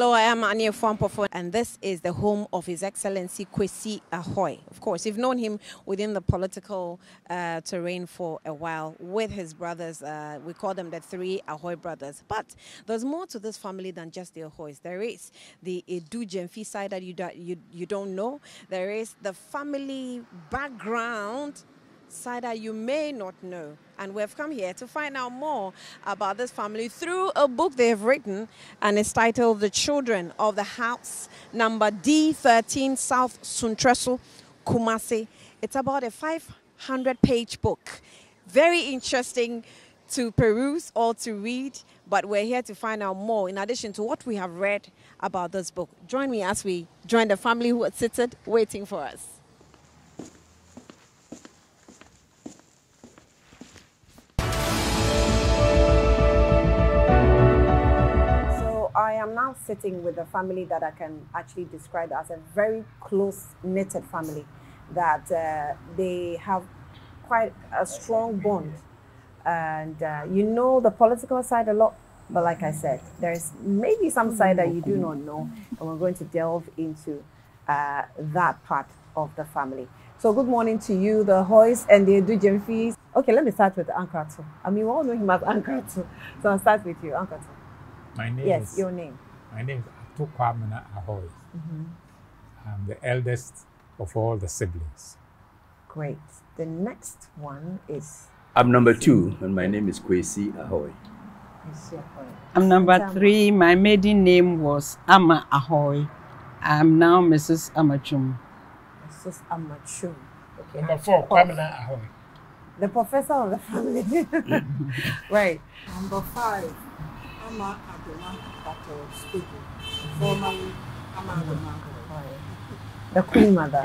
Hello, I am Anya Fwampofo, and this is the home of His Excellency Kwesi Ahwoi. Of course, you've known him within the political uh, terrain for a while with his brothers. Uh, we call them the three Ahwoi brothers. But there's more to this family than just the Ahwois. There is the Adu side that you, do, you, you don't know, there is the family background side that you may not know. And we've come here to find out more about this family through a book they've written, and it's titled The Children of the House, number D13 South Suntreso, Kumasi. It's about a 500 page book. Very interesting to peruse or to read, but we're here to find out more in addition to what we have read about this book. Join me as we join the family who are seated waiting for us. Am now sitting with a family that I can actually describe as a very close knitted family. That uh, they have quite a strong bond, and uh, you know the political side a lot. But like I said, there's maybe some side that you do not know, and we're going to delve into uh, that part of the family. So good morning to you, the Hoys and the Adu-Gyamfis. Okay, let me start with Ankratu. I mean, we all know him as Ankratu. So I'll start with you, Ankratu. My name yes, is, your name. My name is Ato Kwamina Ahwoi. Mm-hmm. I'm the eldest of all the siblings. Great. The next one is. I'm number two, and my name is Kwesi Ahwoi. I'm number three. My maiden name was Ama Ahwoi. I'm now Mrs. Amachum. Mrs. Amachum. Okay. Number four, Kwamina Ahwoi. The professor of the family. right. Number five, Ama formerly The Queen Mother.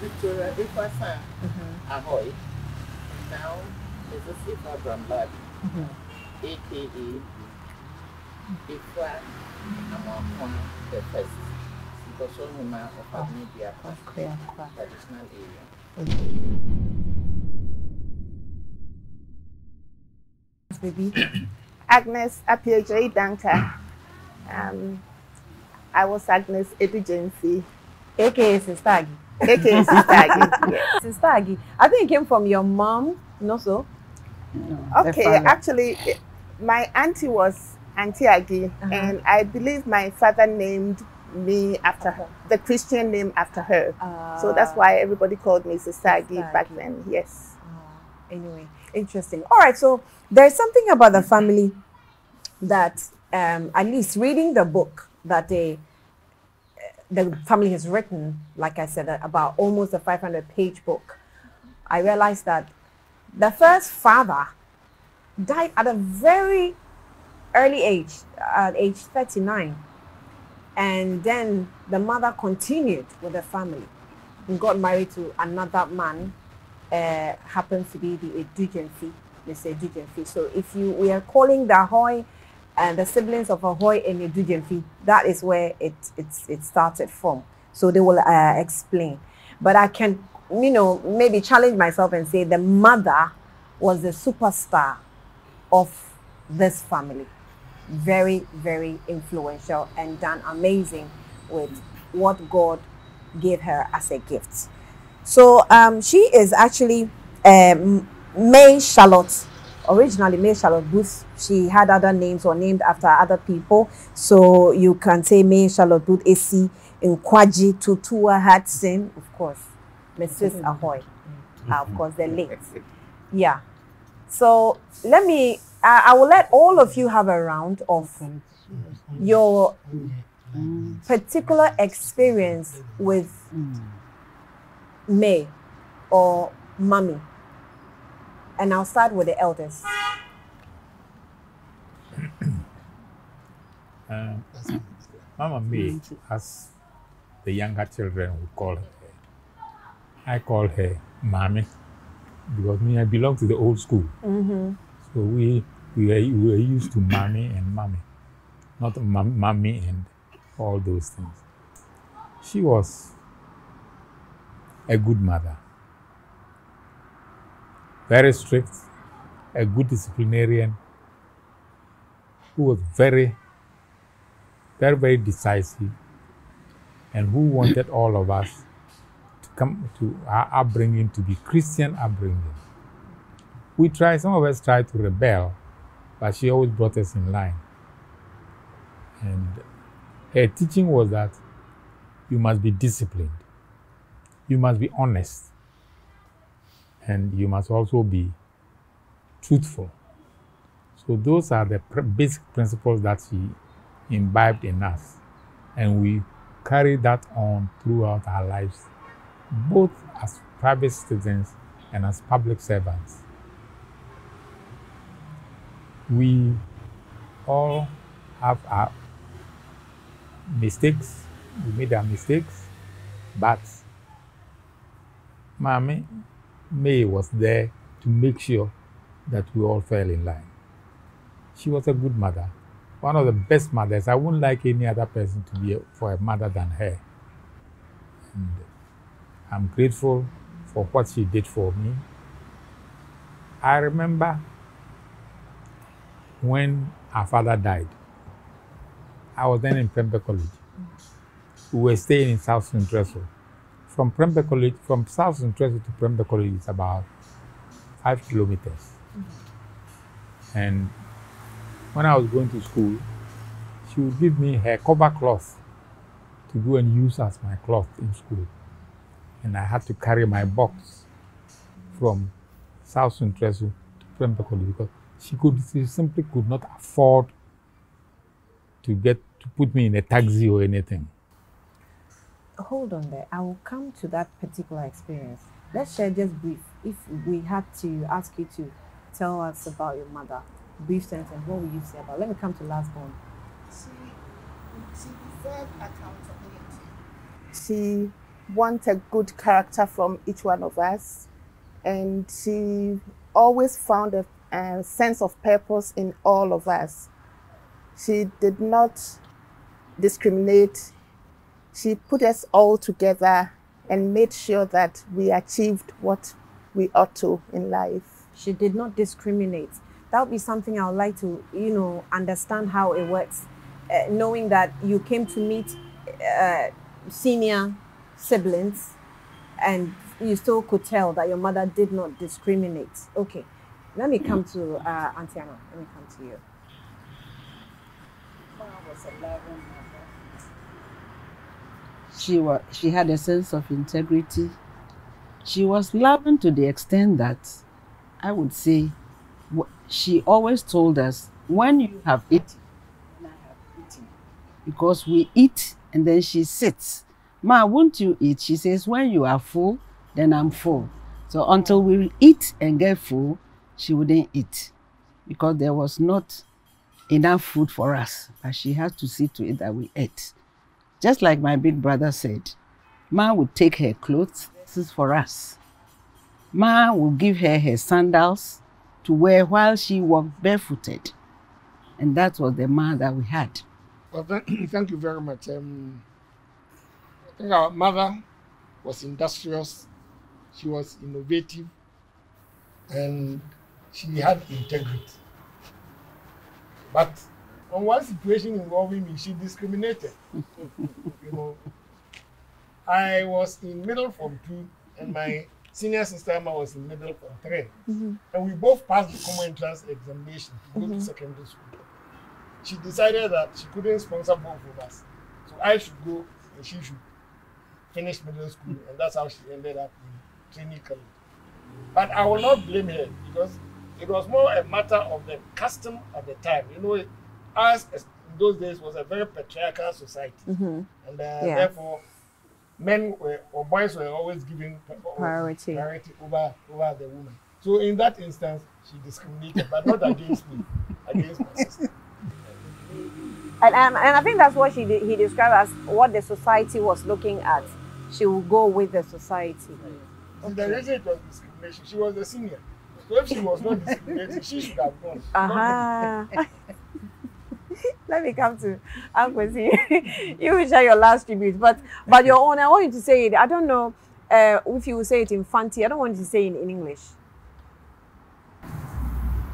Victoria Efua San, mm-hmm. Ahwoi. Now, Mrs. Efua Brambad, mm-hmm. aka Efua Amakon the First. Because all women of media traditional area. Mm-hmm. Baby? Agnes Apiejoy Danka. Um, I was Agnes Adu-Gyamfi. AKA Sister Aggie. AKA Sister Aggie. yes. Sister Aggie. I think it came from your mom, no so? No, okay, actually, my auntie was Auntie Aggie, uh-huh. and I believe my father named me after her, the Christian name after her. Uh, so that's why everybody called me Sister Aggie back then. Yes. Uh, anyway, interesting. All right, so there's something about the family that, um, at least reading the book that they, the family has written, like I said, about almost a 500 page book, I realized that the first father died at a very early age, at age 39. And then the mother continued with the family and got married to another man, uh, happens to be the Adu-Gyamfi Mr. Adu-Gyamfi. So if you we are calling the Ahwoi and the siblings of Ahwoi and Adu-Gyamfi, that is where it it's it started from. So they will uh, explain. But I can, you know, maybe challenge myself and say the mother was the superstar of this family. Very, very influential and done amazing with what God gave her as a gift. So um, she is actually um, May Charlotte, originally May Charlotte Booth, she had other names or named after other people. So you can say May Charlotte Booth, AC, Nkwaji, Tutua Hudson, of course, Mrs. Mm-hmm. Ahwoi, uh, of course, the late. Yeah. So let me, uh, I will let all of you have a round of your particular experience with May or Mommy. And I'll start with the eldest. uh, Mama May, as the younger children would call her, I call her Mommy because me, I belong to the old school. Mm-hmm. So we, we, were, we were used to Mommy and Mommy, not Mommy and all those things. She was a good mother very strict, a good disciplinarian, who was very, very, very decisive and who wanted all of us to come to our upbringing to be Christian upbringing. We tried, some of us tried to rebel, but she always brought us in line. And her teaching was that you must be disciplined, you must be honest, and you must also be truthful. So, those are the pr- basic principles that she imbibed in us. And we carry that on throughout our lives, both as private citizens and as public servants. We all have our mistakes, we made our mistakes, but Mommy May was there to make sure that we all fell in line. She was a good mother, one of the best mothers. I wouldn't like any other person to be a, for a mother than her. And I'm grateful for what she did for me. I remember when our father died. I was then in Prempeh College. We were staying in South Central. From Prempeh College, from South Central to Prempeh College is about five kilometers. Mm-hmm. And when I was going to school, she would give me her cover cloth to go and use as my cloth in school. And I had to carry my box from South Central to Prempeh College because she could she simply could not afford to get to put me in a taxi or anything. Hold on there. I will come to that particular experience. Let's share just brief. If we had to ask you to tell us about your mother, brief sentence, what would you say about? Let me come to last one. She, she deserved accountability. She wanted good character from each one of us, and she always found a, a sense of purpose in all of us. She did not discriminate. She put us all together and made sure that we achieved what we ought to in life. She did not discriminate. That would be something I would like to, you know, understand how it works. Uh, knowing that you came to meet uh, senior siblings and you still could tell that your mother did not discriminate. Okay, let me come to uh, Auntie Anna. Let me come to you. She was she had a sense of integrity. She was loving to the extent that I would say she always told us when you have eaten, I have eaten. Because we eat and then she sits. Ma, won't you eat? She says, when you are full, then I'm full. So until we eat and get full, she wouldn't eat because there was not enough food for us. But she had to see to it that we ate. Just like my big brother said, Ma would take her clothes, this is for us. Ma would give her her sandals to wear while she walked barefooted. And that was the ma that we had. Well, thank, you very much. Um, I think our mother was industrious, she was innovative, and she had integrity. But on one situation involving me, she discriminated. you know, I was in middle form two, and my senior sister Emma was in middle form 3 mm-hmm. and we both passed the common entrance examination to go to mm-hmm. secondary school. She decided that she couldn't sponsor both of us, so I should go and she should finish middle school, and that's how she ended up in training college. But I will not blame her because it was more a matter of the custom at the time. You know, us those days was a very patriarchal society, and uh, therefore men were or boys were always given pri- Priority. priority over over the woman. So in that instance, she discriminated, but not against me, against my sister. And, and, and I think that's what she did, he described as what the society was looking at. She will go with the society. And the reason it was discrimination, she was the senior. So if she was not discriminating, she should have gone. Uh-huh. Let me come to Z. you will share your last tribute, but but your own. I want you to say it. I don't know uh, if you will say it in Fanti. I don't want you to say it in English.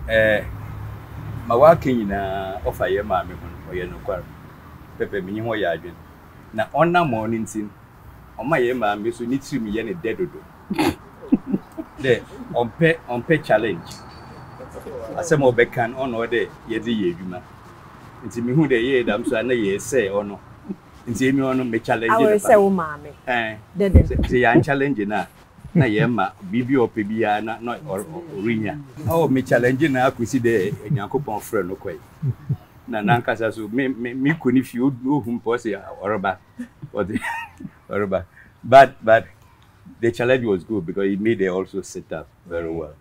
Uh, ma waka nyinaa ɔfa yɛ maame ho no ɔyɛ nokware pɛpɛ menye ho yɛ adwene na ɔnam ɔno nti no, ɔma yɛ maame so ne tirim yɛ ne dɛ dodo dɛ ɔmpɛ ɔmpɛ challenge asɛm ɔbɛka no ɔna ɔdɛ yɛde yɛ adwuma nti mehu dɛ yɛyɛ dam so a na yɛsɛ ɔno nti ɛmi ɔno me challenge awɔre ne sɛ wo maame. Ɛn. Sɛ yɛn challenge no a na yɛma biribi a ɔpɛ biara na na ɔrenya. Ɔ me challenge no akɔsi dɛ onyankopɔn frɛ no kɔe. Na nankasa so me me me kɔ ne fie ohu mpɔ sɛ ɔreba. Ɔde ɔreba. But but the challenge was good because it made her also sit up very well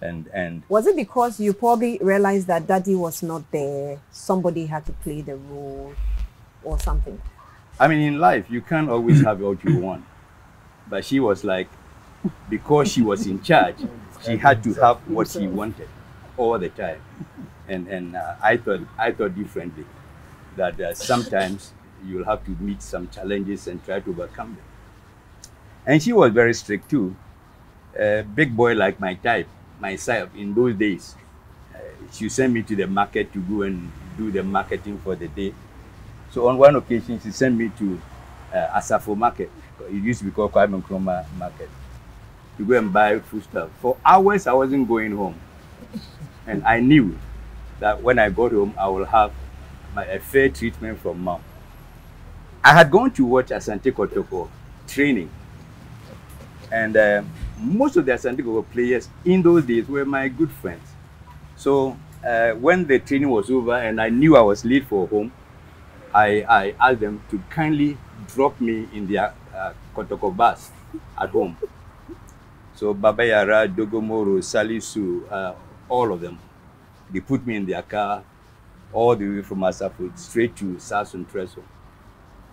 and and Was it because you probably realized that daddy was not there? Somebody had to play the role or something? I mean, in life, you can't always have what you want. But she was like, because she was in charge, she had to have what she wanted all the time. And and uh, I thought I thought differently, that uh, sometimes you'll have to meet some challenges and try to overcome them. And she was very strict too. A big boy like my type, myself, in those days, uh, she sent me to the market to go and do the marketing for the day. So on one occasion, she sent me to uh, Asafo Market. It used to be called Kwame Nkrumah Market to go and buy food stuff. For hours, I wasn't going home, and I knew that when I got home, I will have my, a fair treatment from mom. I had gone to watch Asante Kotoko training, and uh, most of the Asante Kotoko players in those days were my good friends. So uh, when the training was over and I knew I was late for home, I, I asked them to kindly drop me in their uh, Kotoko bus at home. So Baba Yara, Dogo Moro, Salisu, uh, all of them, they put me in their car all the way from Asafo straight to Sasun Treso.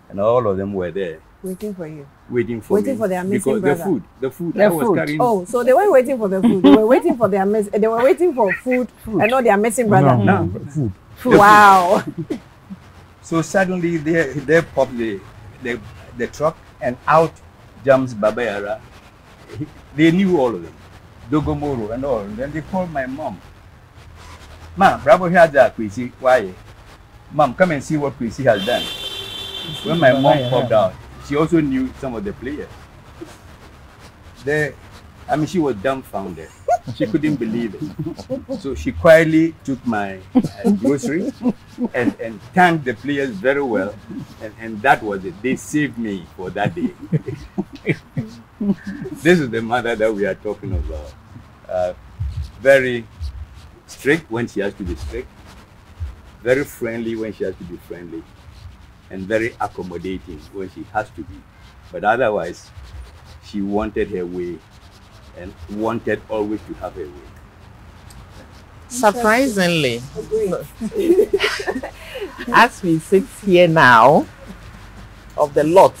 And all of them were there Waiting for you. waiting for Waiting me. for their missing because brother. the food, the food The I was carrying. Oh, so they weren't waiting for the food. They were waiting for their mess. They were waiting for food, food. and not their missing brother. No, hmm. No. food. Wow. So suddenly they they pop the, the the truck and out jumps Baba Yara. They knew all of them, Dogo Moro and all. Then they called my mom. Mom, Bravo had that Kwesi. Why? Mom, come and see what Kwesi has done. When my mom popped out, she also knew some of the players. They, I mean, she was dumbfounded. She couldn't believe it. So she quietly took my uh, groceries and, and thanked the players very well. And, and that was it. They saved me for that day. this is the mother that we are talking about. Uh, very strict when she has to be strict, very friendly when she has to be friendly, and very accommodating when she has to be. But otherwise, she wanted her way and wanted always to have her way. Surprisingly, as we sit here now, of the lot,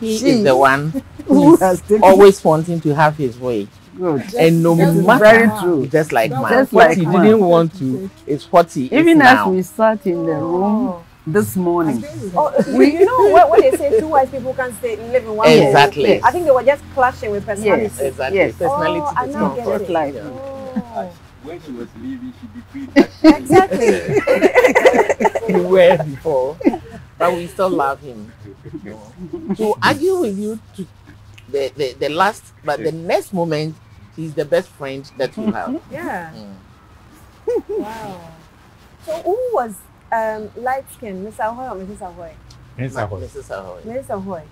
he She- is the one Who who's has always wanting to have his way. good. And no matter very true. just like man, Just what like he man. didn't want to is what he Even is as now. we sat in the room oh. This morning, Oh, you know what, what they say? Two wise people can stay live in one home. Exactly. I think they were just clashing with personalities. Yes. Exactly. Yes. Personality Oh, I does now not get it. like Oh. When she was leaving, she decreed that Exactly. we were before, but we still love him. To argue with you to the, the, the last, but the next moment, he's the best friend that you have. yeah. Mm. Wow. So who was um, light skinned, Mr. Ahwoi or Mrs. Ahwoi? Yes, I was. Mrs. Ahwoi. Mrs. Ahwoi.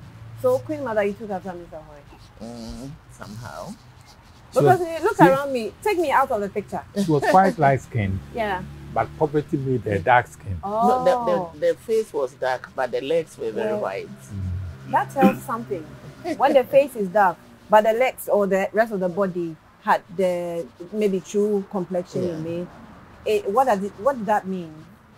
So Queen Mother, you took after Mrs. Ahwoi. Mm, somehow. Because was, look see- around me. Take me out of the picture. she was quite light skinned, Yeah. but poverty made her dark skinned. Oh. No, the, the, the face was dark, but the legs were very Yeah. white. That tells something. when the face is dark, but the legs or the rest of the body had the maybe true complexion Yeah. in me. It, what does it, what did that mean?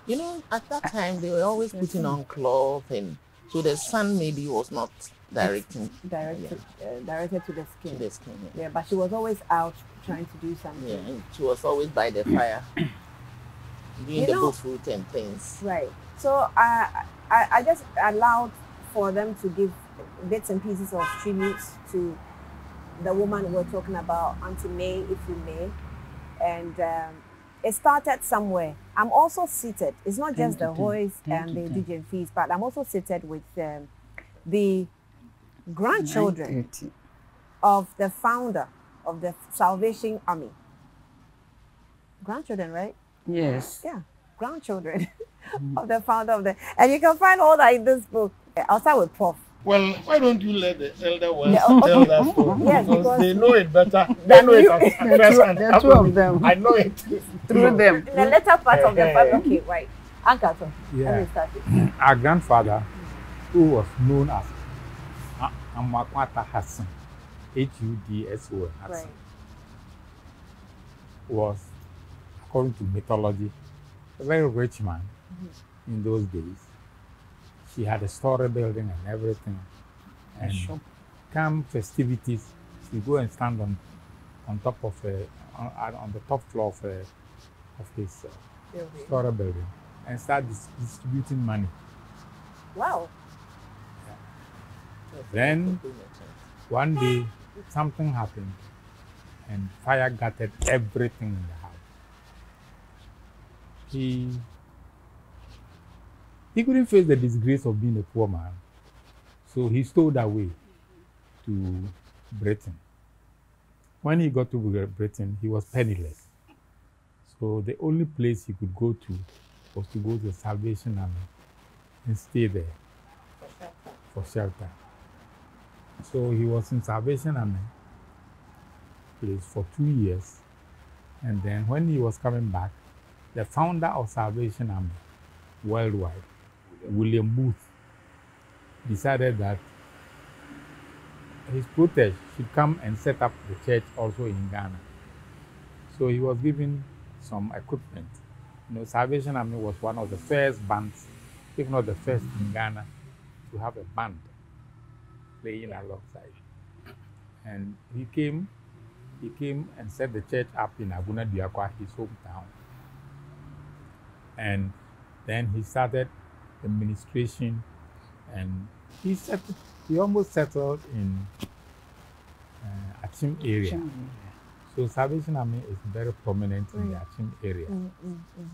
You know, at that time, they were always putting on cloth, and so the sun maybe was not directing Directed, uh, directed to the to skin. the skin. Yeah. Yeah, but she was always out trying to do something. Yeah, she was always by the fire doing You the know- bushroot and things. Right. So I, I I just allowed for them to give bits and pieces of tributes to the woman we're talking about, Auntie May, if you may. And um, it started somewhere. I'm also seated. It's not just Thank the Hoys and the DJ fees, but I'm also seated with um, the grandchildren of the founder of the Salvation Army. Grandchildren, right? Yes. Yeah, grandchildren of the founder of the. And you can find all that in this book. I'll start with Prof. Well, why don't you let the elder ones Yeah, okay. tell that story? Yes, because, because- they know it better. They know it as two- and the two of them. I know it. Through them. In the later part of the Eh, eh. family. Okay, right. Uncle, so Yeah. let me start it. Our grandfather, who was known as Amakwata Hassan, H-U-D-S-O-N, Hassan, Right. was, according to mythology, a very rich man Mm-hmm. in those days. She had a story building and everything. And shop. come festivities, she go and stand on on top of a, on, on the top floor of, a, of his uh, story building and start dis- distributing money. Wow. Then one day something happened and fire gutted everything in the house. He he couldn't face the disgrace of being a poor man, so he stowed away to Britain. When he got to Britain, he was penniless. So the only place he could go to was to go to the Salvation Army and stay there for shelter. So he was in Salvation Army place for two years. And then when he was coming back, the founder of Salvation Army worldwide, William Booth, decided that his protege should come and set up the church also in Ghana. So he was given some equipment. You know, Salvation Army was one of the first bands, if not the first in Ghana, to have a band playing alongside. And he came, he came and set the church up in Agona Duakwa, his hometown. And then he started the ministration and he settled, he almost settled in uh, Akyem area. So Salvation Army is very prominent in the Akyem area. Mm, mm, mm.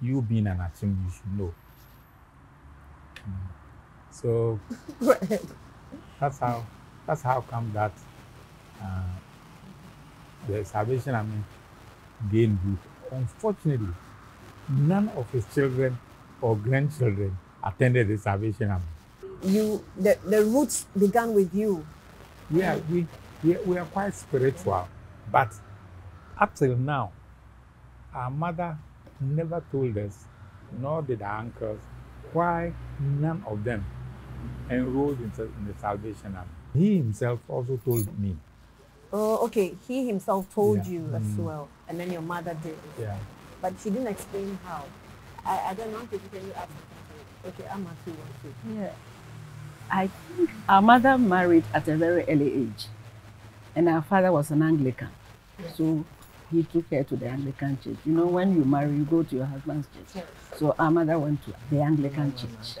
You being an Akyem, you should know. Mm. So that's how that's how come that uh, the Salvation Army gained root. Unfortunately, none of his children or grandchildren attended the Salvation Army. You the, the roots began with you. We are we, we, we are quite spiritual, but up till now, our mother never told us, nor did our uncles, why none of them enrolled in, the- in the Salvation Army. He himself also told me, Oh, okay. He himself told Yeah. you as Mm. well, and then your mother did, yeah, but she didn't explain how. I, I don't know if you can you ask. Okay, I'm you. too. Yeah. I think our mother married at a very early age, and our father was an Anglican. So he took her to the Anglican church. You know, when you marry, you go to your husband's church. So our mother went to the Anglican church.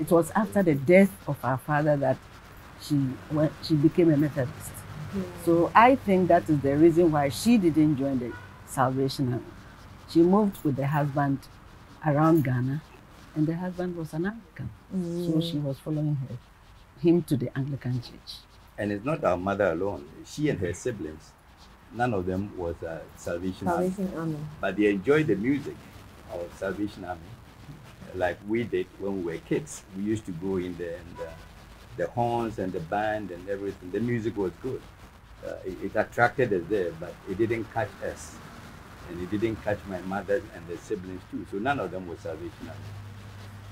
It was after the death of our father that she went, she became a Methodist. So I think that is the reason why she didn't join the Salvation Army. She moved with the husband around Ghana, and the husband was an Anglican. So she was following her, him to the Anglican church. And it's not our mother alone. She and her siblings, none of them was a Salvation Army. Salvation Army. But they enjoyed the music of Salvation Army, like we did when we were kids. We used to go in there and uh, the horns and the band and everything. The music was good. Uh, it, it attracted us there, but it didn't catch us. And it didn't catch my mother and the siblings too. So none of them was Salvation Army.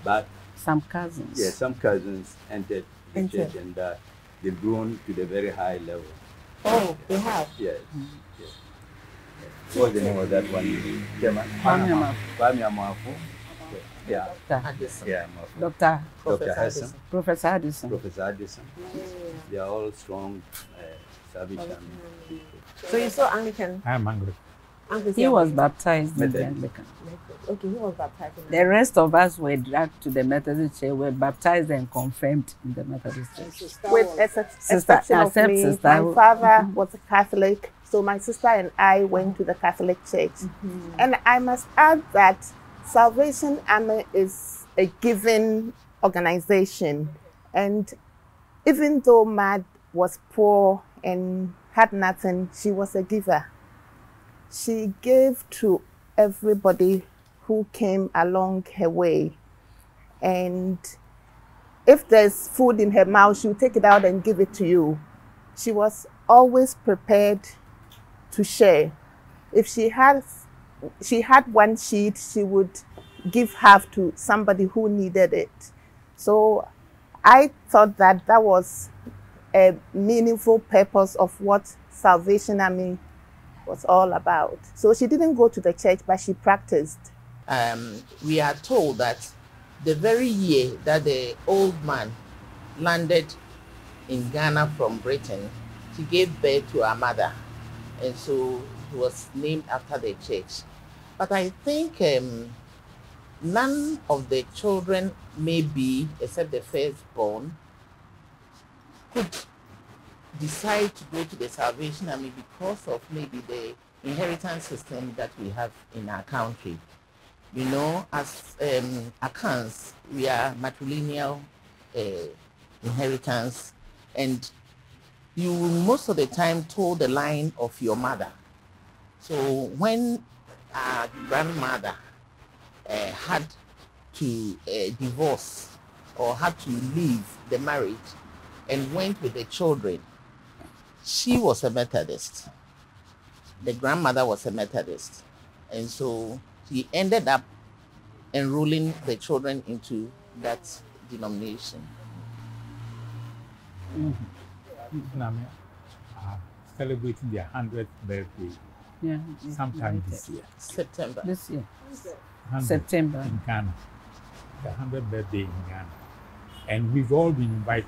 But Some cousins. yeah, some cousins entered the Entered. church and uh, they've grown to the very high level. Oh, they have. Yes. yes. What's the name of that one? Chairman? Kwame Amafu. Kwame Yeah. Dr. Addison. Yeah, Amafu. Dr. Dr. Professor Hassan, Addison. Professor Addison. Professor Addison. They are all strong uh, Salvation Army people. So you saw Anglican. I am. Anglican. He was baptized in the Anglican. Okay, he was baptized. in The rest of us were dragged to the Methodist church, were baptized and confirmed in the Methodist church. With ex- Sister, exception of except me, sister my who- father mm-hmm. was a Catholic So my sister and I went to the Catholic Church. And I must add that Salvation Army is a giving organization. And even though Mad was poor and had nothing, she was a giver. She gave to everybody who came along her way. And if there's food in her mouth, she'll take it out and give it to you. She was always prepared to share. If she had she had one sheet, she would give half to somebody who needed it. So I thought that that was a meaningful purpose of what Salvation Army was all about. So she didn't go to the church, but she practiced. Um, we are told that the very year that the old man landed in Ghana from Britain, she gave birth to her mother. And so it was named after the church. But I think um, none of the children, maybe except the firstborn, could decide to go to the Salvation Army because of maybe the inheritance system that we have in our country. You know, as um, we are matrilineal uh, inheritance, and you most of the time told the line of your mother. So when our grandmother uh, had to uh, divorce or had to leave the marriage and went with the children, she was a Methodist. The grandmother was a Methodist. And so he ended up enrolling the children into that denomination. Nami are celebrating their 100th birthday Yeah. sometime this year. September. This year. 100 September. In Ghana. The 100th birthday in Ghana. And we've all been invited.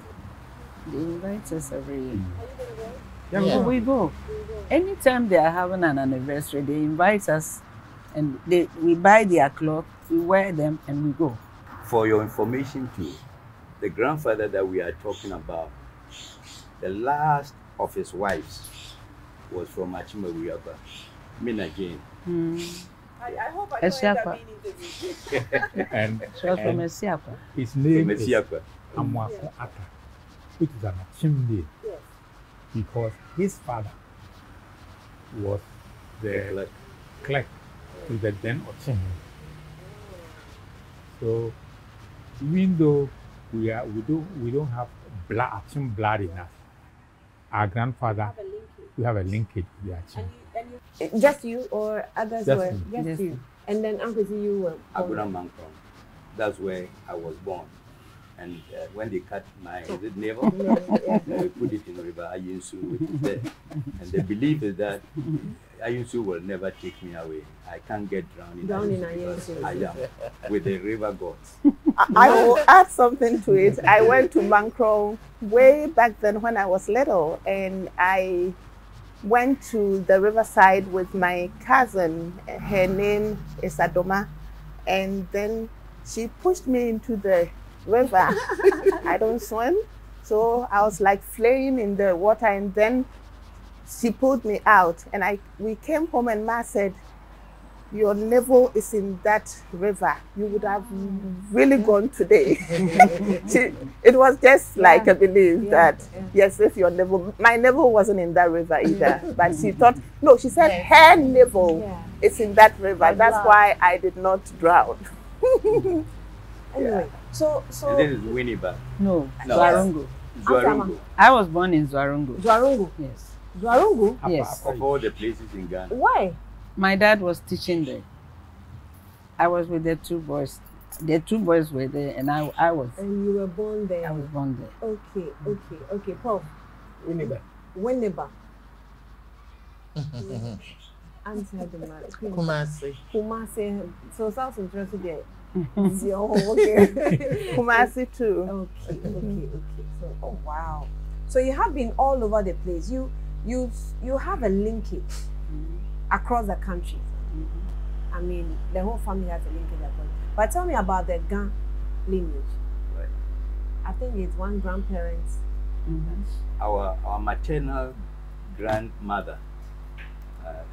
They invite us every year. Mm. Yeah, Yeah. we go. Anytime they are having an anniversary, they invite us and they we buy their cloth, we wear them and we go. For your information too, the grandfather that we are talking about, the last of his wives was from Achimawiyaba, Mina Jane. Hmm. I, I hope I Esiapa. And, So from and Esiapa. his From name is Esiakwa. Amwako Ata, which is an Achim name Yes. Because his father was the Like, clerk to the then Ochim. Mm-hmm. So even though we are we don't we don't have blood Akyem blood in us, our grandfather we have a linkage with the Akyem. Eh, just you or others Just were me. just Just you. And then Uncle Z, you were. born Agona Mankron. That's where I was born. And uh, when they cut my is navel, Yeah. they put it in the river Ayensu, which is there. And the belief is that Ayensu will never take me away. I can't get drowned in Drowned in because Ayensu. I am with the river gods. I, I will add something to it. I went to Mancro way back then when I was little, and I went to the riverside with my cousin. Her name is Adoma, and then she pushed me into the river. I don't swim, so I was like flaying in the water, and then she pulled me out, and I we came home, and Ma said, your navel is in that river. You would have really mm. gone today. She- it was just like a belief Yeah, that yeah. yes, if your navel, my navel wasn't in that river either. but she thought no, she said her navel Yeah. is in that river. Her That's blood. why I did not drown. Anyway, so so And this is Winneba, No, No. Zwarungu. Zuarungu. I was born in Zuarungu. Zuarungu. Yes. Zuarungu. Yes. Of all the places in Ghana. Why? My dad was teaching there. I was with the two boys. The two boys were there and I I was And you were born there? I was born there. Okay, mm. okay, okay. Prof. Winneba. Winneba. Answer the man. Kumasi. Kumasi. So sounds interested there. Zio, okay. Kumasi too. Okay, okay, okay. So, oh wow. So you have been all over the place. You, you, you have a linkage across the country. I mean, the whole family has a linkage across. But tell me about the Gan lineage. Right. I think it's one grandparents. Mhm. Our our maternal grandmother uh,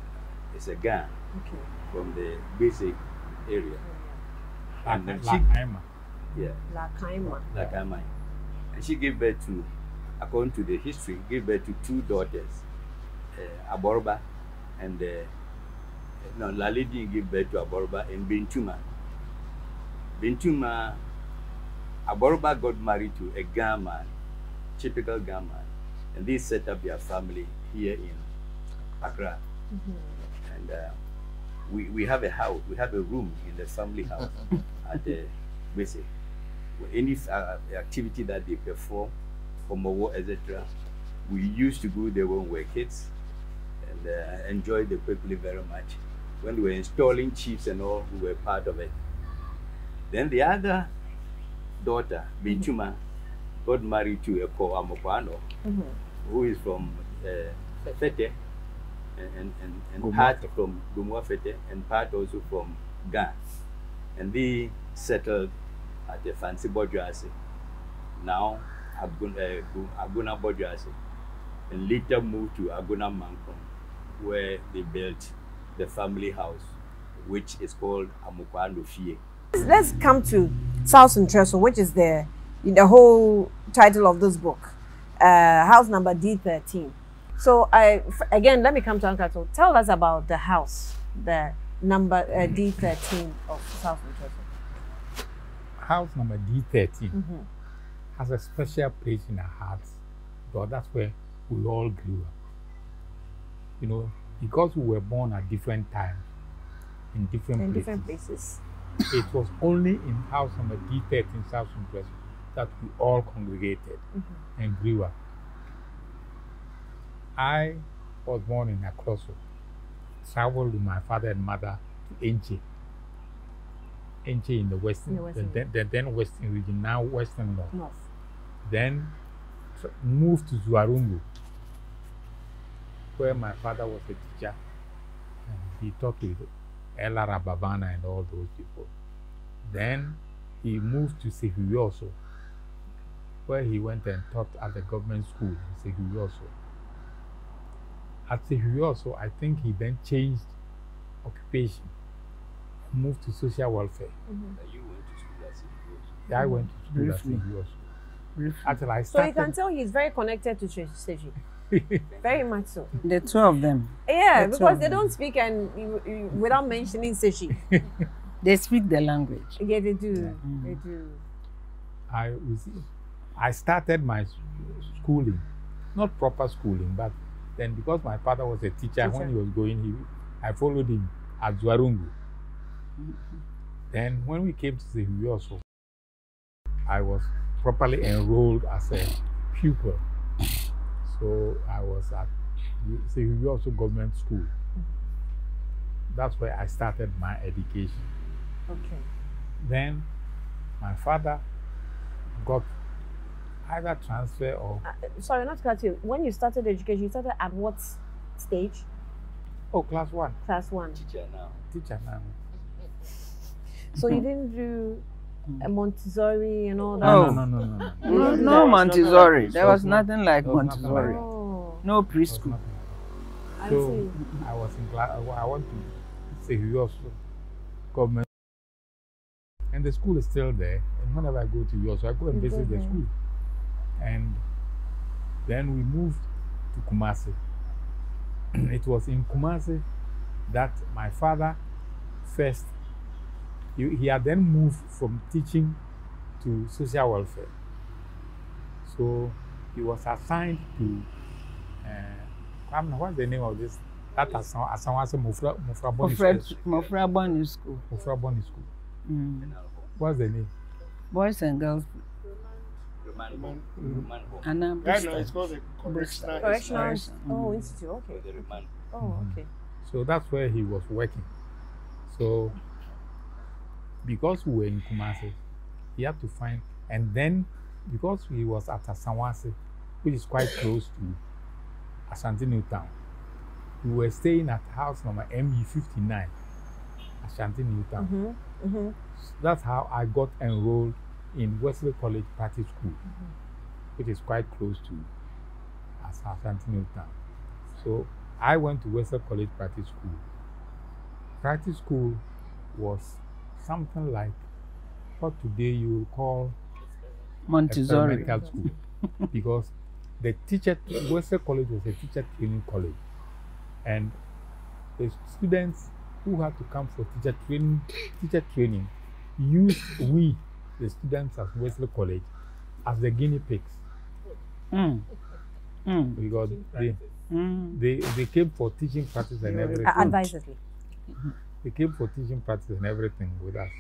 it's a gun Okay. from the basic area. And then she, Lakaima. yeah, La Kaima. like I might. And she gave birth to, according to the history, gave birth to two daughters, uh, Aborba and uh, no, Lalidi gave birth to Aborba and Bintuma. Bintuma, Aborba got married to a Gaman, typical Gaman, and they set up their family here in Accra. And uh, we, we have a house, we have a room in the family house at the Bese. Any uh, activity that they perform, homework, etc., we used to go there when we were kids and uh, enjoyed the people very much. When we were installing chiefs and all, we were part of it. Then the other daughter, Binchuma, got married to a Ko Amokwano, who is from uh, Fete and, and, and, and part from Gumwa Fete and part also from Gan. And they settled at the Fancy Bodrasi, now Agona, uh, Gu- Agona Bodrasi, and later moved to Agona Mankon, where they built the family house, which is called Amukwano Fie. Let's come to South Suntreso, which is the the whole title of this book, uh, house number D13. So I f- again, let me come to Uncle. So tell us about the house, the number uh, D13 of South Suntreso. House number D13 Mm-hmm. has a special place in our hearts because that's where we all grew up. You know, because we were born at different times in different In places. different places. it was only in house number D13 South Central that we all congregated and grew up. I was born in Akroso, traveled with my father and mother to Enchi. Enchi in the western, In the western the, then- the then western region, now western north. North. Then moved to Zuarungu, where my father was a teacher. And he taught with Ella Rababana and all those people. Then he moved to Sehuyoso, where he went and taught at the government school in Sehuyoso. At Sehuyoso, I think he then changed occupation, moved to social welfare. Mm-hmm. You went to school at St. I went to school at Briefly. Sehuyoso. Briefly. Until I So you can tell he's very connected to Seji. Very much so. The two of them, Yeah, That's because all. they don't speak and you, you, without mentioning Seji. they speak the language. yeah, they do. They mm. do. I was, I started my schooling, not proper schooling, but then because my father was a teacher, when he was going, he, I followed him at Zuarungu. Then when we came to the also, I was properly enrolled as a pupil. So I was at the also government school. That's where I started my education. Okay. Then my father got either transfer or Uh, sorry, not to cut you. When you started education, you started at what stage? oh class one Class one. Teacher now. teacher now. So you didn't do a Montessori and all that. Oh. No, no, no, no, no. no. No, didn't do no that. Montessori. There was There was not- nothing like there was nothing like Montessori. Oh, No preschool. I So see. I was in class. I went to say he also government, and the school is still there. And whenever I go to yours, I go and visit the school. And then we moved to Kumasi. it was in Kumasi that my father first. He, he had then moved from teaching to social welfare. So he was assigned to. Uh, I don't what's the name of this. That Asan Asawase Mufra Mufra Boni Mofra School. Mofra Boni School. Mufra Boni School. Mm. What's the name? Boys and girls. Home. Anna Right now, Bristol. it's called a correctional. Correctional. Correction. Oh, Mm. institute. Okay. Oh, Mhm. okay. So that's where he was working. So because we were in Kumasi, he had to find, and then because he was at Asawase, which is quite close to Ashanti New Town, we were staying at house number ME 59, Ashanti New Town. Mm-hmm. Mm-hmm. That's how I got enrolled in Wesley College Party School, mm-hmm. which is quite close to As- Ashanti New Town. So I went to Wesley College Party School. Party school was something like what today you will call Montessori. experimental school because the teacher Wesley College was a teacher training college, and the students who had to come for teacher training teacher training used we the students at Wesley College as the guinea pigs Mm. Mm. because they, Mm. they they came for teaching practice and everything. Uh, advisedly. They came for teaching practice and everything with us,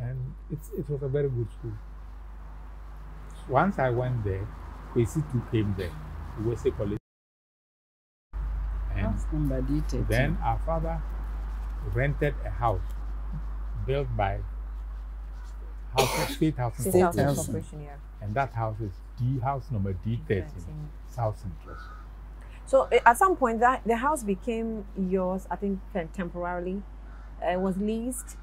and it's, it was a very good school. Once I went there, AC2 came there, Wesley College, and That's number D13. then our father rented a house built by House State Housing State State Corporation, Housing. Corporation, yeah. and that house is D house number D13, South Suntreso. So uh, at some point, that the house became yours. I think temporarily. Uh, it was leased.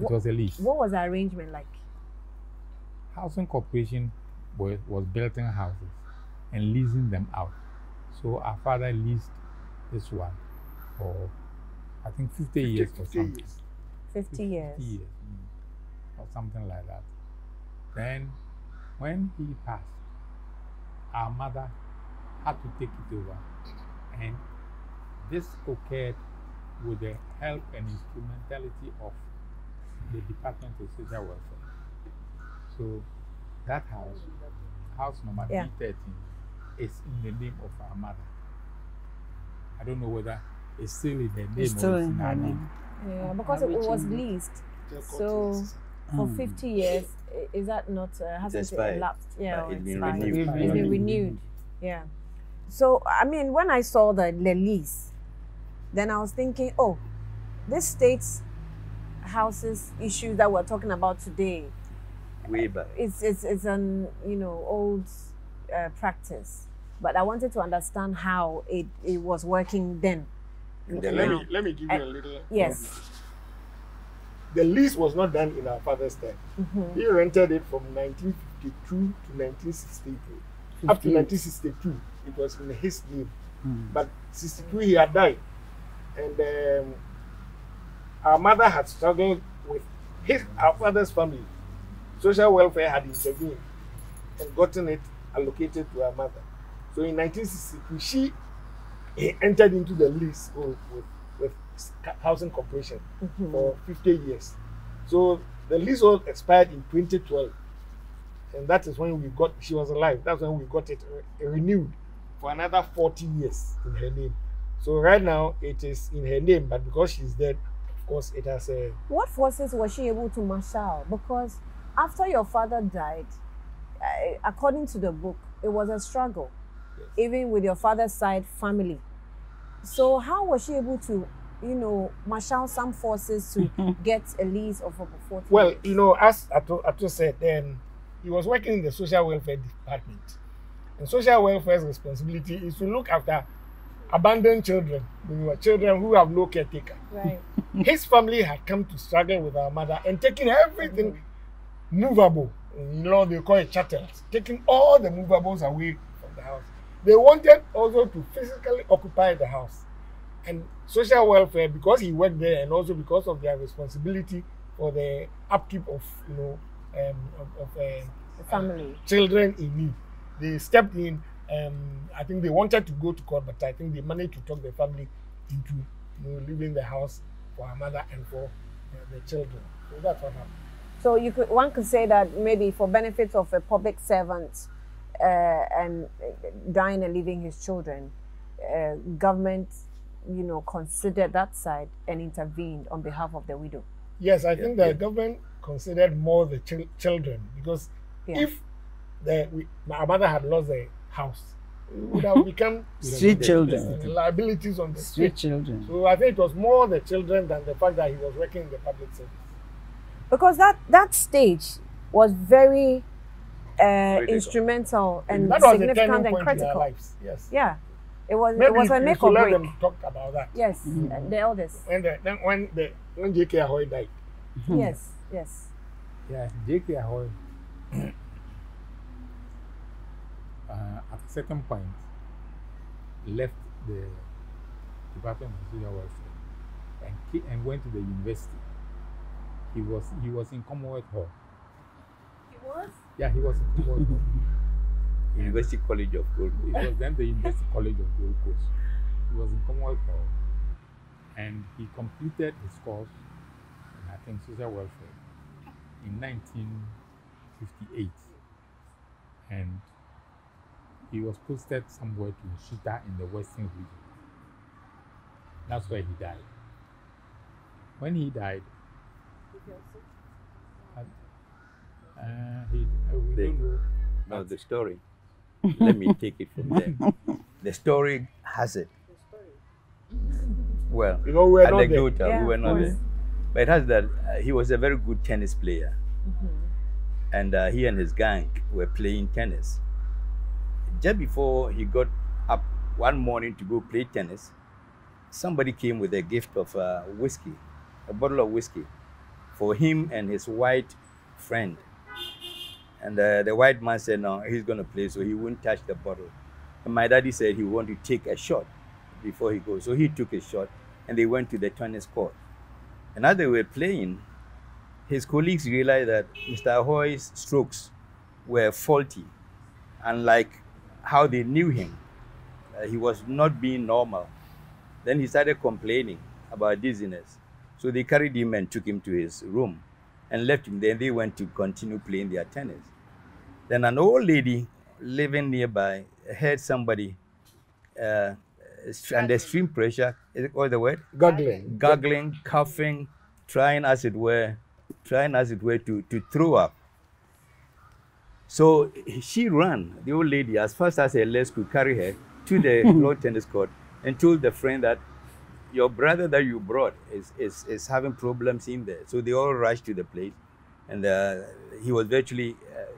It was a lease. What was the arrangement like? Housing Corporation was, was building houses and leasing them out. So our father leased this one for, I think, 50 years or something. years. 50 years. 50 years, or something like that. Then, when he passed, our mother had to take it over. And this occurred with the help and instrumentality of the Department of Social Welfare. So, that house, house number Yeah. D13, is in the name of our mother. I don't know whether it's still in the name It's or still it's in in her name. name. Yeah, because it, it was leased So- cottage. For Mm. 50 years. Is that not, uh, hasn't it expired. elapsed? Yeah, Uh, or it's been renewed. It's been Renewed. renewed. Yeah. So, I mean, when I saw the, the lease, then I was thinking, oh, this state's houses issue that we're talking about today, Way back. it's, it's, it's an, you know, old uh, practice. But I wanted to understand how it, it was working then. And then Let me, let me give you a little. Yes. The lease was not done in our father's time. Mhm. He rented it from 1952 to 1962. Up to 1962, it was in his name. Mm. But 62, he had died. And um, our mother had struggled with his, our father's family. Social welfare had intervened and gotten it allocated to our mother. So in 1962, she entered into the lease with, with, with Housing Corporation Mhm. for 50 years. So the leasehold expired in 2012. And that is when we got, she was alive, that's when we got it re- renewed for another 40 years in her name. So right now it is in her name, but because she's dead, of course, it has a. What forces was she able to marshal? Because after your father died, according to the book, it was a struggle, Yes. even with your father's side family. So how was she able to, you know, marshal some forces to get a lease of over 40 Well, years? you know, as Ato, Ato said, um, he was working in the social welfare department. And social welfare's responsibility is to look after abandoned children, children who have no caretaker. Right. his family had come to struggle with our mother and taking everything movable. You know, they call it chattels, taking all the movables away from the house. They wanted also to physically occupy the house. And social welfare, because he worked there and also because of their responsibility for the upkeep of, you know, um, of, of uh, The family. children in need. They stepped in. Um, I think they wanted to go to court, but I think they managed to talk the family into you know, leaving the house for her mother and for uh, the children. So that's what happened. So you could one could say that maybe for benefits of a public servant uh, and uh, dying and leaving his children, uh, government, you know, considered that side and intervened on behalf of the widow. Yes, I think the yeah. government considered more the chil- children because Yeah. if the we, my mother had lost the house, it would have become Street children. liabilities on the Street street. children. So I think it was more the children than the fact that he was working in the public service. because that that stage was very uh, Critical. instrumental and that was the significant turning and point in their critical. lives. Yes. Yeah, it was Maybe it was a make should or let them talk about that. Yes, Mm-hmm. uh, the eldest. When the then when the when J.K. Ahwoi died. Yes, yes. Yeah, J.K. Ahwoi, uh, at a certain point, left the Department of Social Welfare, and, and went to the university. He was he was in Commonwealth Hall. He was. Yeah, he was in Commonwealth Hall. University College of Gold Coast. It was then the University College of Gold Coast. He was in Commonwealth Hall, and he completed his course in I think social welfare in 1958, and he was posted somewhere to Nsuta in the Western region. That's where he died. When he died, uh, he, uh, we the, don't know. No, the story. Let me take it from there. The story has it. Well, you know, we were anecdotal, not yeah, we were not there. But it has that uh, he was a very good tennis player. Mm -hmm. And uh, he and his gang were playing tennis. Just before he got up one morning to go play tennis, somebody came with a gift of uh, whiskey, a bottle of whiskey, for him and his white friend. And uh, the white man said, no, he's going to play, so he wouldn't touch the bottle. And my daddy said he wanted to take a shot before he goes. So he took a shot, and they went to the tennis court. And as they were playing, his colleagues realized that Mr. Ahwoi's strokes were faulty, unlike how they knew him. Uh, he was not being normal. Then he started complaining about dizziness. So they carried him and took him to his room and left him there. They went to continue playing their tennis. Then an old lady living nearby heard somebody uh, under extreme pressure, is it called the word? Guggling. Guggling, coughing, trying as it were, trying as it were to, to throw up. So she ran, the old lady, as fast as her legs could carry her to the lawn tennis court and told the friend that your brother that you brought is, is, is having problems in there. So they all rushed to the place and uh, he was virtually uh,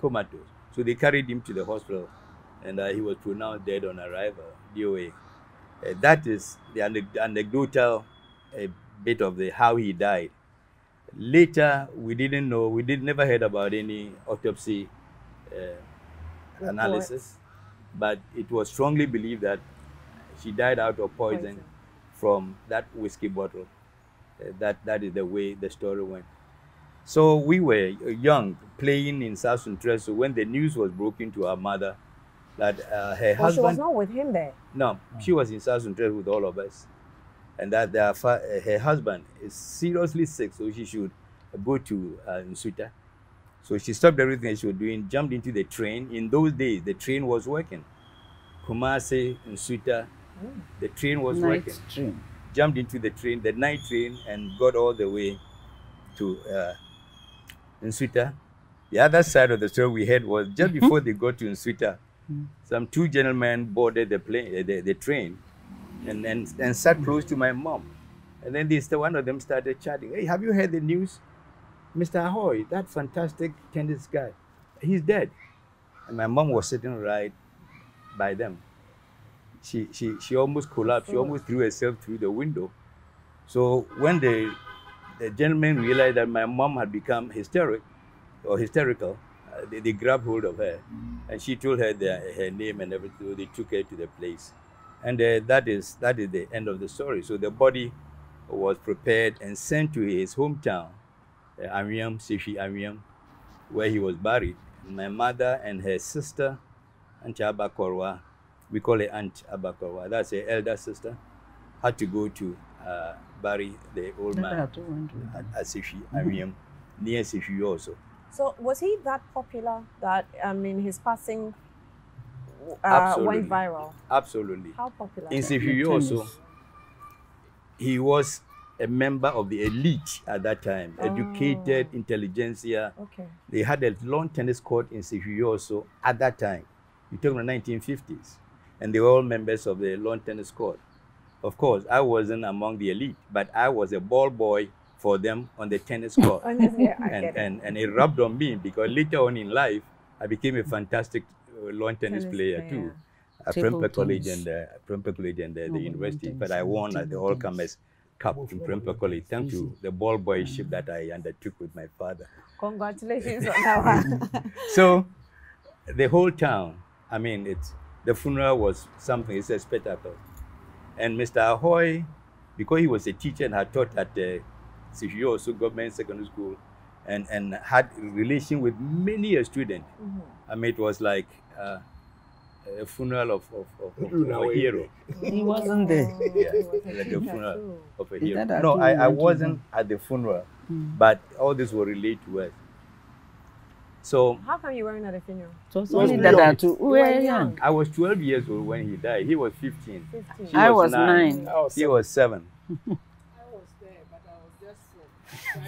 comatose. So they carried him to the hospital and uh, he was pronounced dead on arrival, DOA. Uh, that is the anecdotal bit of the how he died. Later, we didn't know, we did never heard about any autopsy uh, analysis, but it was strongly believed that she died out of poison, poison. From that whiskey bottle. Uh, that that is the way the story went. So we were young, playing in South Suntreso. So when the news was broken to our mother that uh, her well, husband. she was not with him there. No, she was in South Suntreso with all of us, and that their uh, her husband is seriously sick, so she should go to uh, Nsuta. So she stopped everything she was doing, jumped into the train. In those days, the train was working. Kumasi, Nsuta, mm. the train was night working. Train. Jumped into the train, the night train, and got all the way to uh. The other side of the story we had was just before they got to Nsuta, mm. some two gentlemen boarded the plane, uh, the, the train, and, and, and sat close to my mom. And then this, one of them started chatting. Hey, have you heard the news? Mr. Ahwoi, that fantastic tennis guy, he's dead. And my mom was sitting right by them. She, she, she almost collapsed. She almost threw herself through the window. So when the, the gentleman realized that my mom had become hysteric or hysterical, uh, they, they, grabbed hold of her and she told her the, her name and everything. So they took her to the place. And uh, that, is, that is the end of the story. So the body was prepared and sent to his hometown, uh, Ariam, Sefwi Ariam, where he was buried. My mother and her sister, Aunt Abakorwa, we call her Aunt Abakorwa, that's her elder sister, had to go to uh, bury the old man at, at Sefwi Ariam, near Sefwi Wiawso. So was he that popular that, I mean, his passing uh, went viral? Absolutely. How popular? In Sefwi Wiawso, he was a member of the elite at that time, oh. educated intelligentsia. Okay. They had a long tennis court in Sefwi Wiawso at that time. You talking about 1950s. And they were all members of the lawn tennis court. Of course, I wasn't among the elite, but I was a ball boy for them on the tennis court. yeah, and, and, and it rubbed on me because later on in life, I became a fantastic uh, lawn tennis, tennis player, player, too. At Prempeh College and uh, Prempeh College and uh, the university, but I won at the All Comers Cup in Prempeh College thanks to the ball boyship that I undertook with my father. Congratulations on that one. so, the whole town, I mean, it's the funeral was something, it's a spectacle. And Mr. Ahwoi, because he was a teacher and had taught at uh, CFU, also government secondary school, and, and had relation with many a student. I mean, it was like uh, a funeral of, of, of, of, of a hero. He wasn't there. Yeah, like a funeral of a hero. No, I, I wasn't at the funeral, but all this will relate to us. So How come you weren't at the funeral? It was Was only we that young? I too. We You were were young. young. I was 12 years old when he died. He was 15. 15. She I was nine. I was He was seven.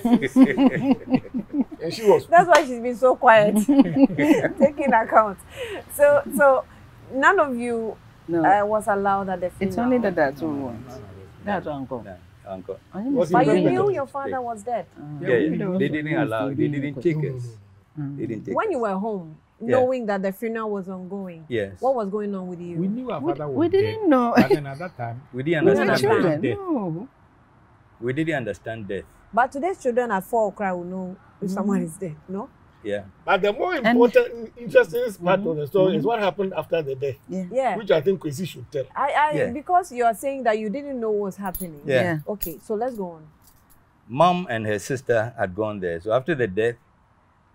and she was That's why she's been so quiet, taking account. So, so none of you No, uh, was allowed at the funeral. it's only that I too once. That's uncle. No, uncle. Was But you knew your father was dead. Yeah, yeah. They didn't allow, they didn't take us. Mm. They didn't take When us. you were home, Yeah. knowing that the funeral was ongoing, Yes. what was going on with you? We knew our We, father was we didn't know. But then at that time, We didn't We We understand understand. children. death. No. We didn't understand death. But today's children at four o'clock will know if mm. someone is dead. No. Yeah. But the more important, interesting mm. part of the story is what happened after the death, Yeah. which I think Kwesi should tell. I, I Yeah. because you are saying that you didn't know what was happening. Yeah. Yeah. Okay, so let's go on. Mom and her sister had gone there. So after the death,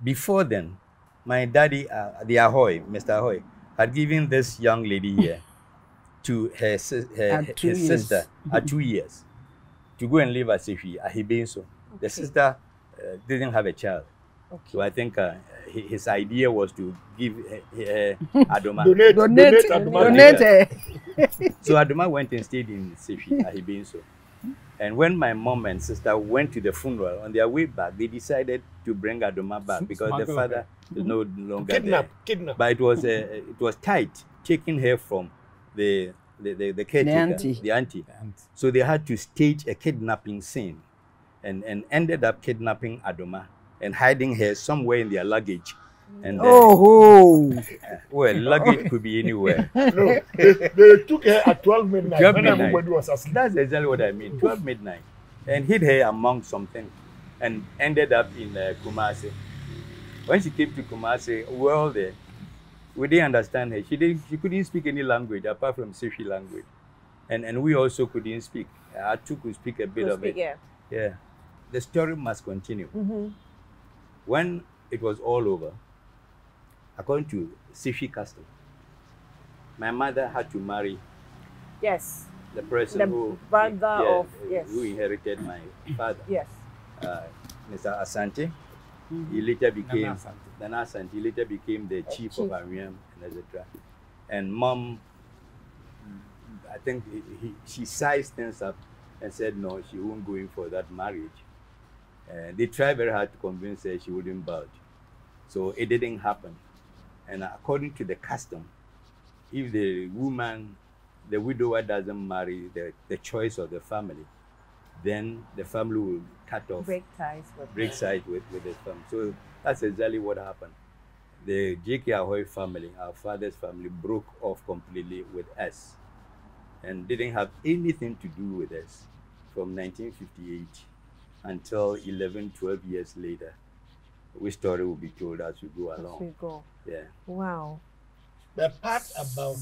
before then, my daddy, uh, the Ahwoi, Mr. Ahwoi, had given this young lady here to her, sis- her, her two sister at two years to go and live at Sefwi, at Hibenso. The sister uh, didn't have a child. So I think uh, his idea was to give uh, Adoma. Donate, Donate, donate, Adoma. donate. So Adoma went and stayed in Sefwi at Hibenso. And when my mom and sister went to the funeral, on their way back, they decided to bring Adoma back because the father is no longer Kidnap, there. kidnap. But it was uh, it was tight taking her from the the the, the caretaker, auntie. the auntie. and So they had to stage a kidnapping scene, and and ended up kidnapping Adoma and hiding her somewhere in their luggage. And Oh, ho. well, luggage could be anywhere. No, they, they took her at 12 midnight 12 when midnight. everybody was asleep. That's exactly what I mean. 12 midnight. And hid her among something and ended up in uh, Kumasi. When she came to Kumasi, we were all there. We didn't understand her. She didn't she couldn't speak any language apart from Sefwi language. And and we also couldn't speak. I too could speak a bit To of speak, it. yeah. Yeah. The story must continue. Mm-hmm. When it was all over, according to Sefwi custom, my mother had to marry Yes. the person The who brother of- yes. who inherited my father, Yes. uh, Mr. Asante. He later became Nana Asante. Nana Asante. He later became the chief, chief. of Ariam and etc. And mom, I think he, he, she sized things up and said no, she won't go in for that marriage. And they tried very hard to convince her she wouldn't budge. So it didn't happen. And according to the custom, if the woman, the widower doesn't marry the, the choice of the family, then the family will cut off, break, Break ties with sides with, with the family. So that's exactly what happened. The J.K. Ahwoi family, our father's family, broke off completely with us and didn't have anything to do with us from 1958 until 11, 12 years later. Which story will be told as we go along. as we along. go. Yeah. Wow. The part about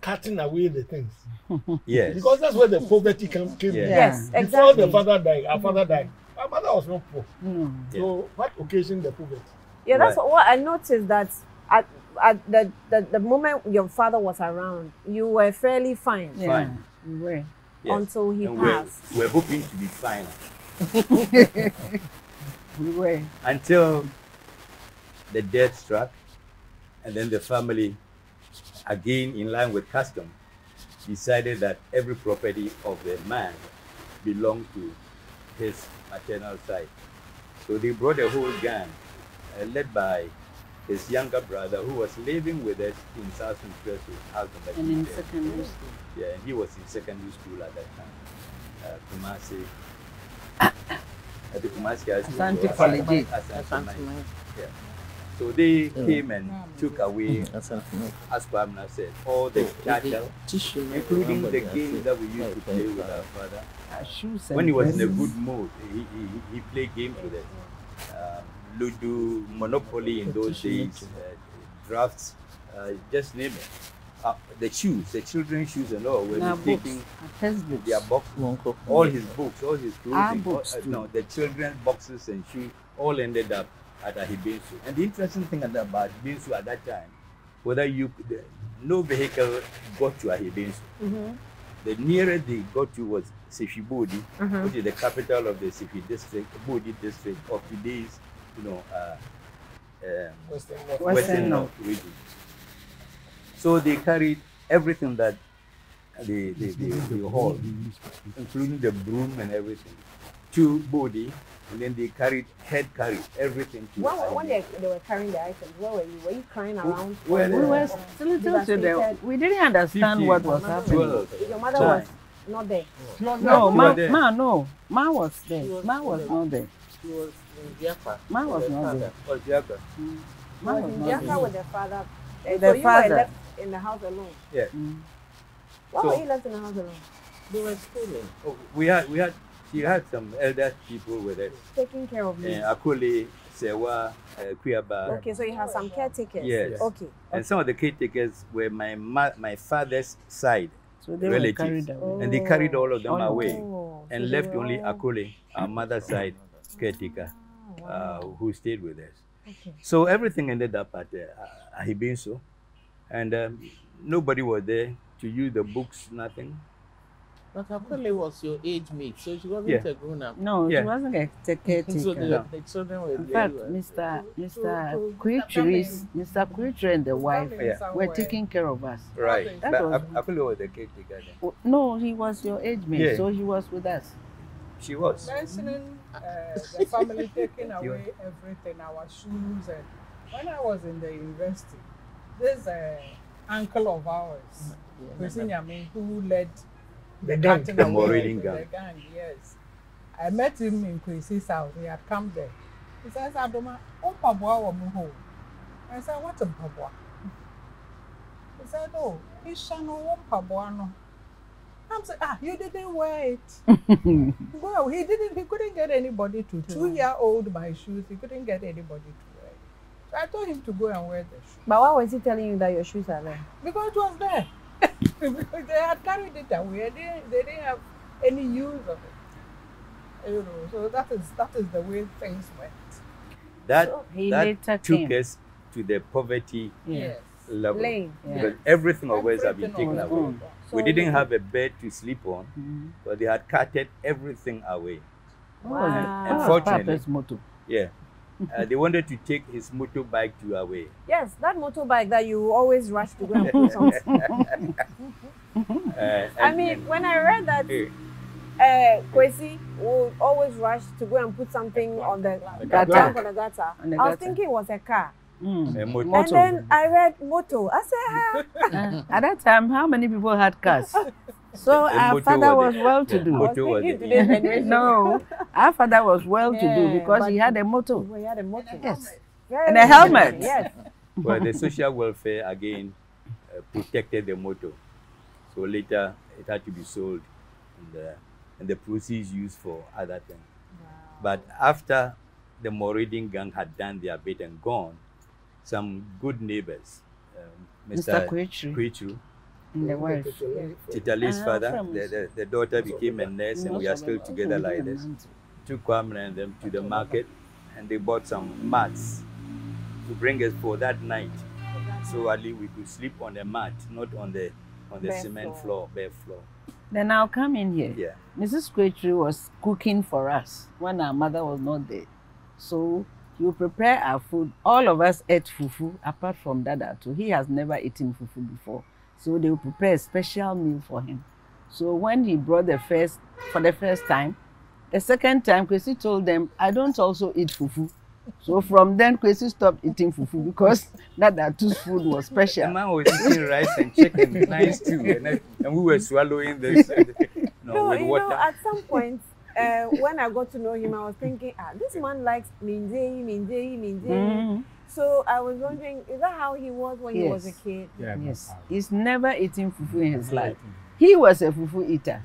cutting away the things. Yes. Because that's where the poverty came, came Yeah. in. Yes, Before exactly. the father died, our father died. Our mother was not poor. No. So what occasioned the poverty? Yeah, that's Right. what I noticed that at, at the, the, the moment your father was around, you were fairly fine Yeah. Fine. We were. yes. until he and we're, passed. we're hoping to be fine We were. until the death struck, and then the family, again in line with custom, decided that every property of the man belonged to his maternal side. So they brought a whole gang, uh, led by his younger brother, who was living with us in South Suntreso House And in secondary school. Yeah, and he was in secondary school at that time. Uh, Kumasi. At the Kumasi High Asante or Asante Asante Mine. Mine. Yeah. So they came and took away, as Pamela said, all the cattle, Tissue. including the games that we used to play with our father. Shoes When he was in a good mood, he, he, he played games with us. Um, Ludo, Monopoly in those days, uh, drafts, uh, just name it. Uh, the shoes, the children's shoes and all, were Our books, taking our textbooks. their box, all his books, all his clothing, books all, uh, no, the children's boxes and shoes all ended up at Ahibensu. And the interesting thing about Ahibensu at that time, whether you the, no vehicle got to Ahibensu. Mm-hmm. The nearest they got to was Sefwi Bodi, Mhm. which is the capital of the Sefwi district, Bodi district of today's, you know, uh, um, Western North. Western Western North. North region. So they carried everything that they, they, they, they hauled, including the broom and everything, to Bodi, and then they carried, head carried everything to When, when they, they were carrying the items, where were you? Were you crying around? where We the- were still little children. Devastated. We didn't understand Fifteen. what was Mama happening. Twelve. Your mother Time. was not there. No, You ma, there. ma, no. Ma was there. Was Ma was there. not there. She was in Biafra. Ma was with her not there. Oh, Biafra. Ma was was in not Biafra there. with their father. With so their you father. Were left in the house alone. Yeah. Mm. Why So- were you left in the house alone? They were schooling. Oh, we had, we had, she had some elder people with us. Taking care of you. Uh, Akole, Sewa, uh, Kuyaba. Okay, so you have some caretakers. Yes. Okay. And some of the caretakers were my ma- my father's side, So they Relatives. were carried away. and they carried all of them All of away them. Oh, so and they left only all- Akole, our mother's side caretaker, Oh, uh, who stayed with us. Okay. So everything ended up at uh, Ahibinso, and um, nobody was there to use the books, nothing. But Akole was your age mate, so she wasn't Yeah. a grown up. No, Yeah. she wasn't a ta- caretaker. So the, No. the children were In very fact, well. Mr. Mr. to- Quitris, Mr. Quitri and the wife Yeah. were taking care of us. Right. Okay. But That was- Ak- Akole was the caretaker then. Oh, No, he was your age mate, Yeah. so he was with us. She was. mentioning uh, the family taking away everything, our shoes, and when I was in the university, this uh, uncle of ours, Kwesi Nyame, who led the, gang. The gang. The gang, yes. I met him in Kwesi's house. He had come there. He says, "Adoma, umpaboa wa muho." I said, "What umpaboa?" He said, "Oh, ishano umpaboa no." I'm saying, "Ah, you didn't wear it." Well, he didn't. He couldn't get anybody to. Two-year-old my shoes. He couldn't get anybody to I told him to go and wear the shoe But why was he telling you that your shoes are there? because it was there. because they had carried it away. They didn't, they didn't have any use of it. You know, so that is that is the way things went. That He that later took came. us to the poverty Yeah. level. Lane. Yeah. Because everything of us have been taken was away. gone. So we didn't have a bed to sleep on, Mhm. but they had carted everything away. What was it? Wow. What was Unfortunately- Yeah. Uh, they wanted to take his motorbike to away. Yes, that motorbike that you always rush to go and put something. Uh, I mean, when I read that uh, Kwesi would always rush to go and put something on the The gutter. gutter. on the gutter. On the I was gutter. thinking it was a car. Mm. A motor. And then I read moto. I said, ah. Uh, at that time, how many people had cars? So The our father was was well to do. I was motor was thinking the- today's generation. No, our father was well to do because he had a motor. He had a motor. Yes. And a helmet. Yes. well, the social welfare again uh, protected the motor. So later it had to be sold and the, and the proceeds used for other things. But after the Moradin gang had done their bit and gone, some good neighbors, um, Mr. Mr. Quitri Kwichu, and the wife. Titali's Ah, father, the, the, the daughter became a nurse and we are still together like this. Took Kwame and them to the market and they bought some mats to bring us for that night. So at least we could sleep on the mat, not on the on the Bare cement floor. floor, bare floor. Then I'll come in here. Yeah. Mrs. Quitri was cooking for us when our mother was not there. So you prepare our food. All of us ate fufu, apart from Dada too. He has never eaten fufu before. So they will prepare a special meal for him. So when he brought the first, for the first time, the second time, Kwesi told them, I don't also eat fufu. So from then, Kwesi stopped eating fufu because Dada too's food was The special. man was eating rice and chicken, nice too, and, I- and we were swallowing this you know, No, with you water. know, at some point, uh, when I got to know him, I was thinking, ah, this man likes minjei, minjei, minjei. Mhm. So I was wondering, is that how he was when he was a kid? Yeah, Yes, he's never eaten fufu in his life. He was a fufu eater.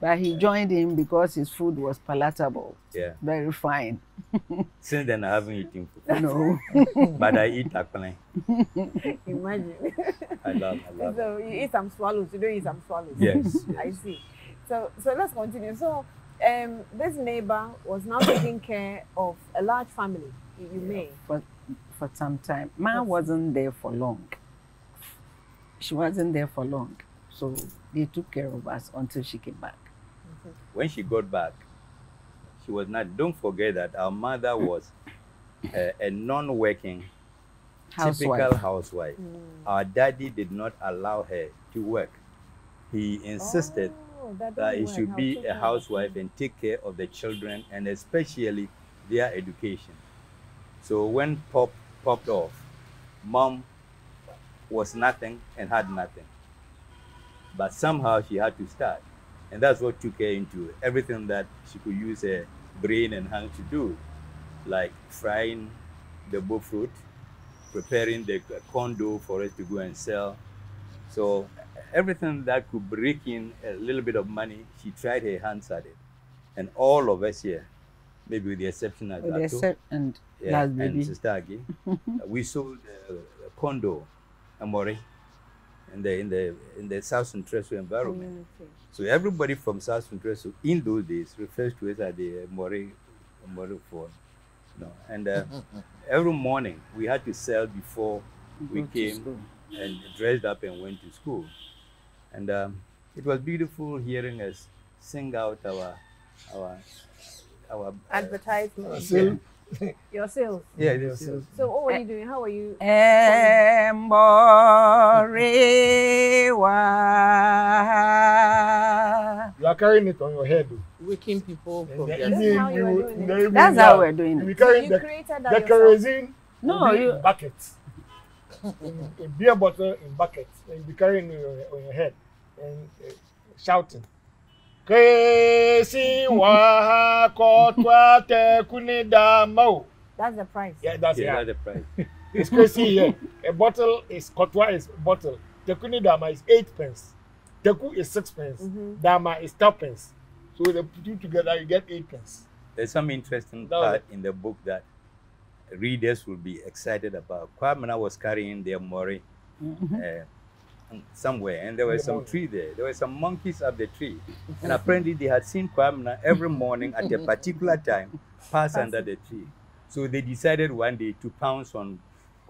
But he joined him because his food was palatable. Yeah. Very fine. Since then, I haven't eaten fufu. No. but I eat akpane. Imagine. I love, I love. so you eat some swallows. You don't eat some swallows. Yes. I see. So so let's continue. So um, this neighbor was now taking care of a large family. You, you may. for for some time. Ma wasn't there for long. She wasn't there for long. So they took care of us until she came back. Mm-hmm. When she got back, she was not. Don't forget that our mother was a, a non-working, typical Housewife. housewife. Our daddy did not allow her to work. He insisted Oh, that that it should be a housewife and take care of the children and especially their education. So when pop popped off, mom was nothing and had nothing. But somehow she had to start. And that's what took her into everything that she could use her brain and hand to do, like frying the bull fruit, preparing the condo for us to go and sell. So everything that could break in a little bit of money, she tried her hands at it. And all of us here, maybe with the exception of With the Dato, except and yeah, last and. Sister Agi, uh, we sold uh, condo, Amore, in the in the in the South Suntreso environment. Community. So everybody from South Suntreso in those days refers to us as the More More phone. No. And uh, every morning we had to sell before we came and dressed up and went to school. And um, it was beautiful hearing us sing out our our our uh, Advertisement. So, Your sales. yeah, was- So what were you doing? How were you? Emborewa. you are carrying it on your head. Waking people from the their That's evening, how you were you- doing in it. That's how are- we're doing it. So you the, created that the yourself. kerosene No, you- in buckets. in, a beer bottle in buckets. And you be carrying it on your, on your head and uh, shouting. Kesi waha kotwa te kunidamo. That's the price. Yeah, that's yeah, it. that's the price. It's crazy here. A bottle is kotwa is bottle. Tekuni dama is eight pence. Teku is six pence. Mhm. Dama is twelve pence. So the two together you get eight pence. There's some interesting That part in the book that readers will be excited about. Kwamina was carrying their mori uh, somewhere, and there was some tree there. There were some monkeys up the tree, and apparently they had seen Kwamina every morning at a particular time pass under the tree. So they decided one day to pounce on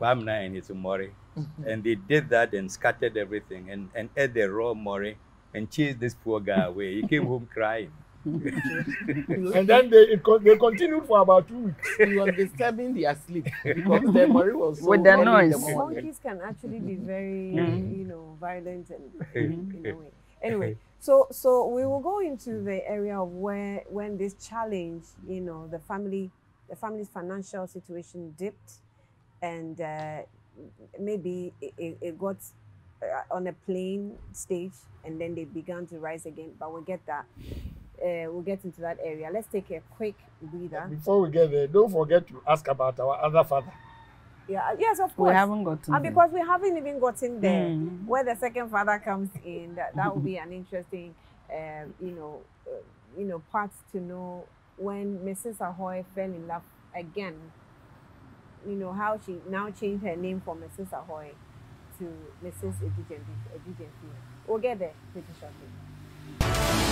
Kwamina and his mori, mm-hmm. and they did that and scattered everything and, and ate the raw mori and chased this poor guy away. He came home crying. and then they it, con- they continued for about two weeks. He was disturbing their sleep because the memory was so With the noise. morning. Monkeys can actually be very, Mhm. you know, violent and in a way. Anyway, so so we will go into the area of where when this challenge, you know, the family, the family's financial situation dipped, and uh, maybe it, it, it got uh, on a plain stage, and then they began to rise again. But we'll get that. Uh, we'll get into that area. Let's take a quick breather. Before we get there, don't forget to ask about our other father. Yeah. Yes, of course. We haven't gotten And there. because we haven't even gotten there, Mm. where the second father comes in, that, that will be an interesting, um, you know, uh, you know, part to know when Mrs. Ahwoi fell in love again. You know how she now changed her name from Mrs. Ahwoi to Mrs. Ejijen Ejijen. We'll get there pretty shortly.